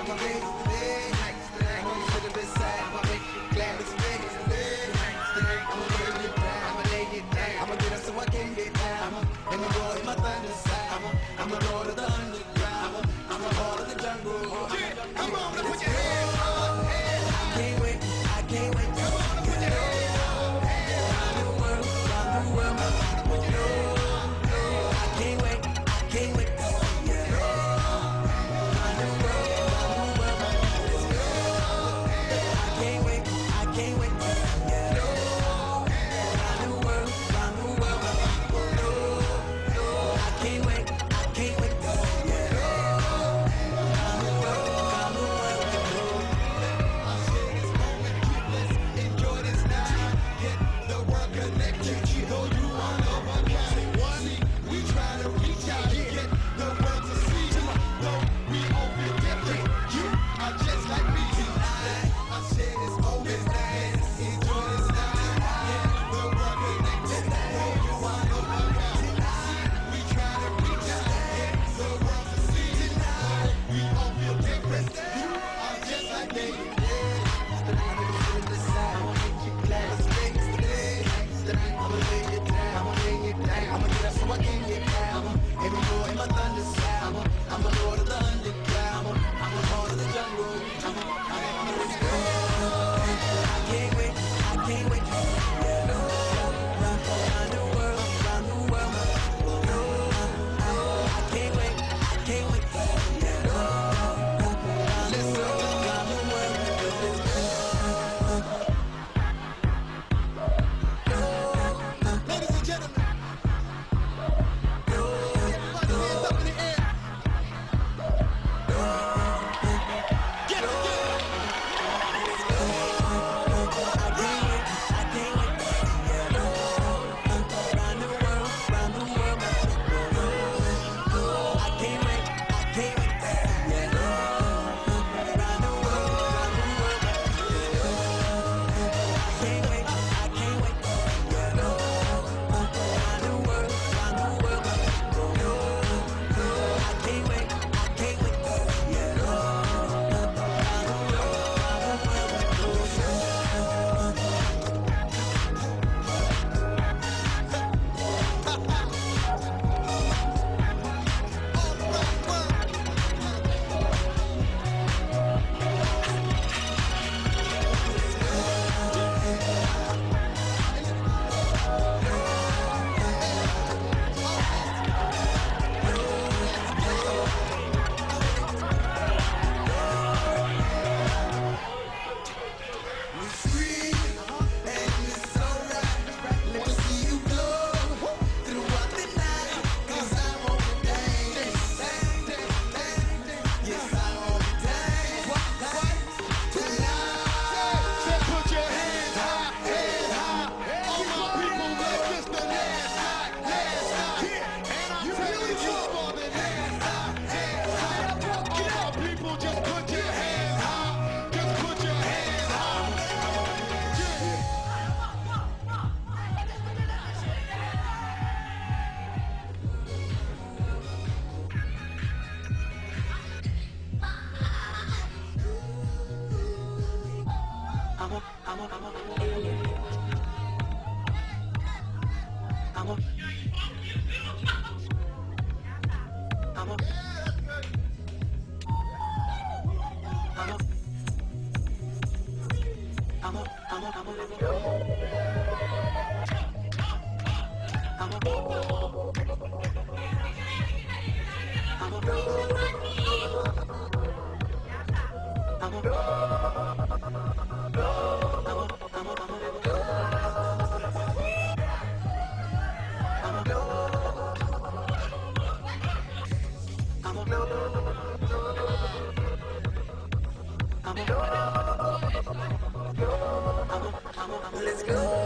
I'ma make I'ma make I'ma it down, I'ma lay it down. I'ma get up so I can get down. I'ma, and I'm rolling my thunder side. I'ma, I'ma roll to the under. yeah. Can't wait to see you. Round the world, round the world.